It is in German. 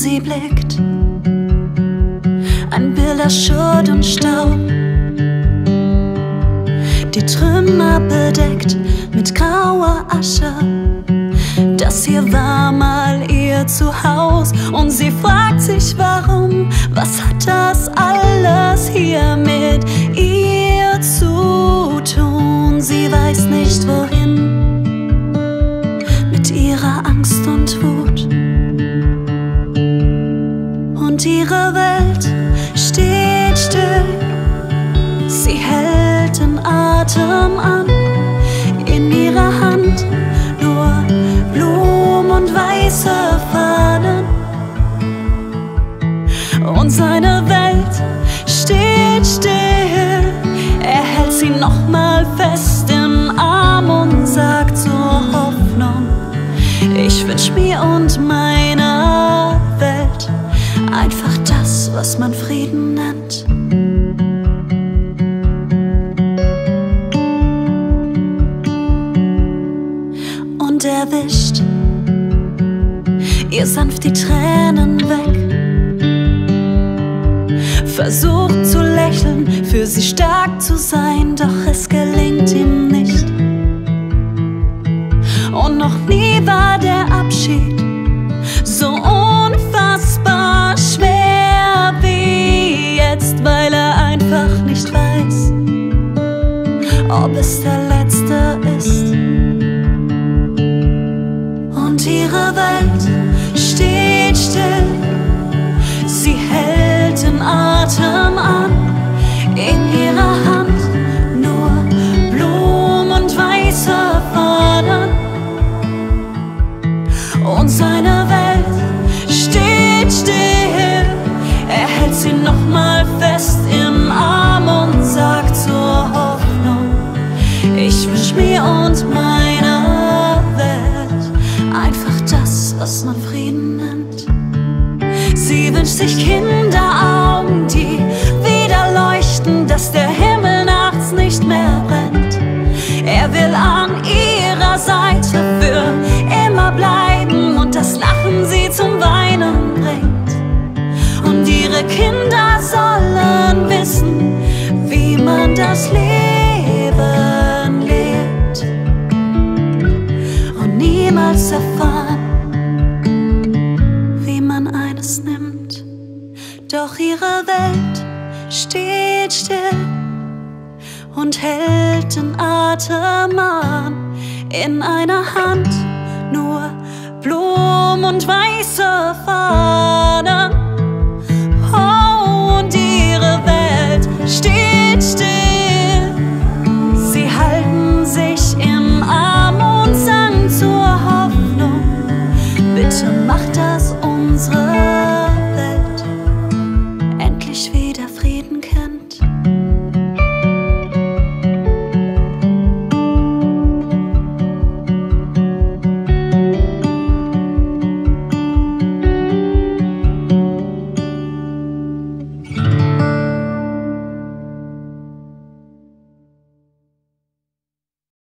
sie blickt. Ein Bilder Schutt und Staub, die Trümmer bedeckt mit grauer Asche. Das hier war mal ihr Zuhause und sie fragt sich warum, was hat das alles hier mit ihr zu tun? Sie weiß nicht wohin mit ihrer Angst und Wut. Und ihre Welt steht still, sie hält den Atem an in ihrer Hand nur Blumen und weiße Fahnen. Und seine Welt steht still. Er hält sie nochmal fest im Arm und sagt zur Hoffnung: Ich wünsch mir und meiner was man Frieden nennt. und er wischt ihr sanft die Tränen weg. Versucht zu lächeln, für sie stark zu sein, doch es gelingt ihm nicht. Und noch nie war der Abschied ob es der Ich mir und meiner Welt einfach das, was man Frieden nennt. Sie wünscht sich Kinderaugen, die wieder leuchten, dass der Himmel nachts nicht mehr brennt. Er will an ihrer Seite für immer bleiben und das Lachen sie zum Weinen bringt. Und ihre Kinder sollen wissen, wie man das Leben erfahren, wie man eines nimmt. Doch ihre Welt steht still und hält den Atem an. In einer Hand nur Blumen und weiße Fahnen.